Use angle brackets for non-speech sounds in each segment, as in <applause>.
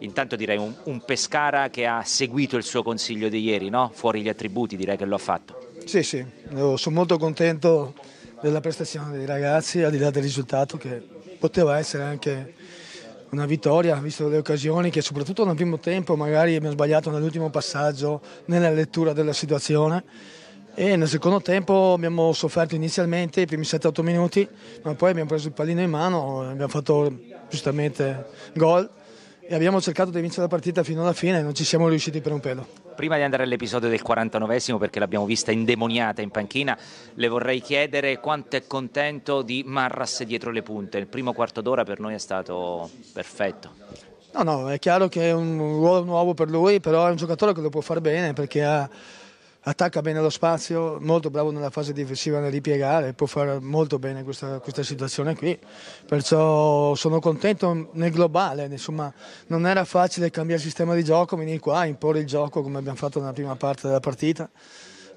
Intanto direi un, un Pescara che ha seguito il suo consiglio di ieri, no? fuori gli attributi direi che lo ha fatto. Sì, sì, Io sono molto contento della prestazione dei ragazzi, al di là del risultato che poteva essere anche una vittoria, visto le occasioni che soprattutto nel primo tempo magari abbiamo sbagliato nell'ultimo passaggio nella lettura della situazione e nel secondo tempo abbiamo sofferto inizialmente i primi 7-8 minuti, ma poi abbiamo preso il pallino in mano, abbiamo fatto giustamente gol e abbiamo cercato di vincere la partita fino alla fine e non ci siamo riusciti per un pelo. Prima di andare all'episodio del 49esimo, perché l'abbiamo vista indemoniata in panchina, le vorrei chiedere quanto è contento di Marras dietro le punte. Il primo quarto d'ora per noi è stato perfetto. No, no, è chiaro che è un ruolo nuovo per lui, però è un giocatore che lo può fare bene perché ha attacca bene lo spazio, molto bravo nella fase difensiva nel ripiegare, può fare molto bene questa, questa situazione qui, perciò sono contento nel globale, insomma non era facile cambiare sistema di gioco, venire qua, imporre il gioco come abbiamo fatto nella prima parte della partita,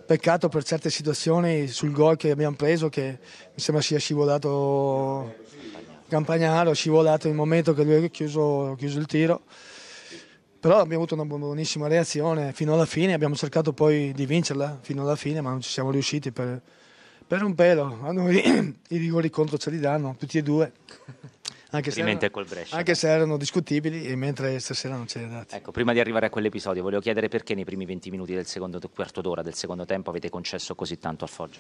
peccato per certe situazioni sul gol che abbiamo preso che mi sembra sia scivolato Campagnaro, scivolato nel momento che lui ha chiuso, chiuso il tiro però abbiamo avuto una buonissima reazione fino alla fine, abbiamo cercato poi di vincerla fino alla fine, ma non ci siamo riusciti per, per un pelo. A noi <clears throat> i rigori contro ce li danno, tutti e due. Anche se, erano, anche se, erano, discutibili, mentre stasera non ce li ha dati. Ecco, prima di arrivare a quell'episodio, volevo chiedere perché nei primi 20 minuti del secondo quarto d'ora del secondo tempo avete concesso così tanto al Foggia?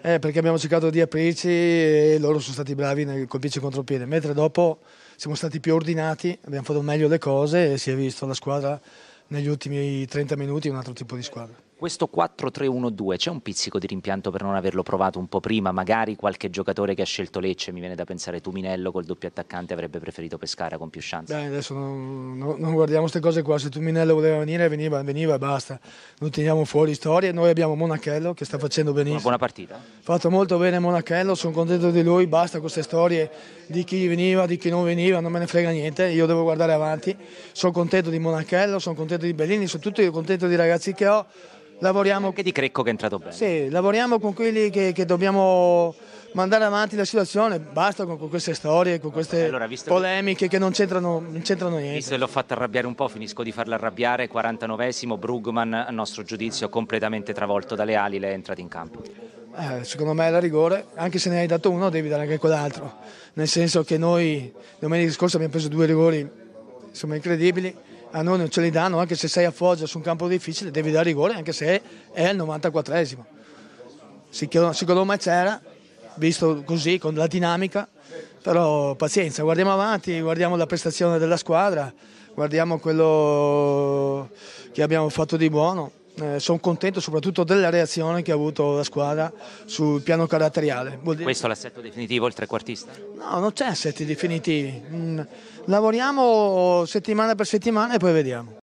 Eh, perché abbiamo cercato di aprirci e loro sono stati bravi nel colpirci contropiede, mentre dopo siamo stati più ordinati, abbiamo fatto meglio le cose e si è visto la squadra negli ultimi 30 minuti un altro tipo di squadra. Questo 4-3-1-2 c'è un pizzico di rimpianto per non averlo provato un po' prima? Magari qualche giocatore che ha scelto Lecce, mi viene da pensare Tuminello col doppio attaccante avrebbe preferito Pescara con più chance. Beh, adesso non, non, non guardiamo queste cose qua, se Tuminello voleva venire veniva, veniva e basta. Non teniamo fuori storie, noi abbiamo Monachello che sta facendo benissimo. Una buona partita? Ha fatto molto bene Monachello, sono contento di lui, basta queste storie di chi veniva, di chi non veniva, non me ne frega niente, io devo guardare avanti. Sono contento di Monachello, sono contento di Bellini, sono tutti contento dei ragazzi che ho lavoriamo anche di Crecco che è entrato bene. Sì, lavoriamo con quelli che, che dobbiamo mandare avanti la situazione, basta con, con queste storie, con queste allora, polemiche che, non, c'entrano, non, c'entrano, niente. Visto che l'ho fatta arrabbiare un po', finisco di farla arrabbiare, 49esimo, Brugman a nostro giudizio completamente travolto dalle ali, lei è entrato in campo. Eh, secondo me la rigore, anche se ne hai dato uno devi dare anche quell'altro, nel senso che noi domenica scorsa abbiamo preso due rigori insomma, incredibili, a noi non ce li danno, anche se sei a Foggia su un campo difficile, devi dare rigore, anche se è il 94esimo. Secondo me c'era, visto così, con la dinamica, però pazienza, guardiamo avanti, guardiamo la prestazione della squadra, guardiamo quello che abbiamo fatto di buono. Eh, sono contento soprattutto della reazione che ha avuto la squadra sul piano caratteriale. Questo è l'assetto definitivo, il trequartista? No, non c'è assetti definitivi. Mm, lavoriamo settimana per settimana e poi vediamo.